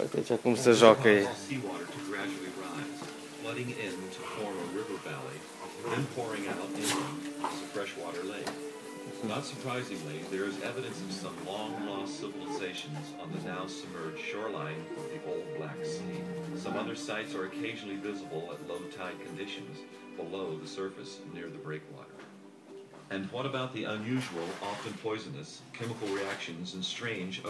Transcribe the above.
Uite ce cum se joacă ei. Flooding in to form a river valley, then pouring out as a freshwater lake. Not surprisingly, there is evidence of some long-lost civilizations on the now submerged shoreline of the Old Black Sea. Some other sites are occasionally visible at low tide conditions below the surface near the breakwater. And what about the unusual, often poisonous, chemical reactions and strange